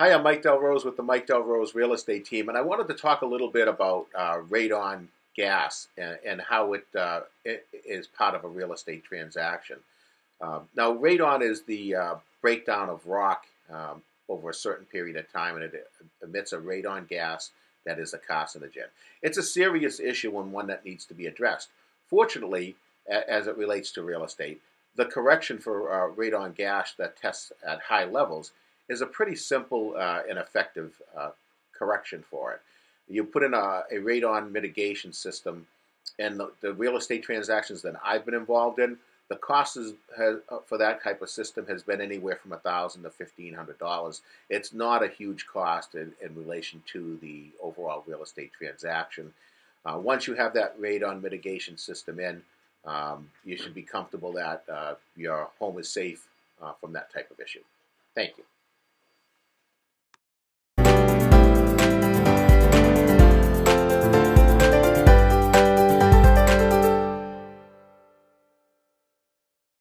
Hi, I'm Mike DelRose with the Mike DelRose Real Estate Team, and I wanted to talk a little bit about uh, radon gas and, and how it, uh, it is part of a real estate transaction. Um, now, radon is the uh, breakdown of rock um, over a certain period of time, and it emits a radon gas that is a carcinogen. It's a serious issue and one that needs to be addressed. Fortunately, as it relates to real estate, the correction for uh, radon gas that tests at high levels is a pretty simple uh, and effective uh, correction for it. You put in a, a radon mitigation system, and the, the, real estate transactions that I've been involved in, the cost is, has, uh, for that type of system has been anywhere from 1,000 to fifteen hundred dollars. It's not a huge cost in, in, relation to the overall real estate transaction. Uh, once you have that radon mitigation system in, um, you should be comfortable that uh, your home is safe uh, from that type of issue. Thank you.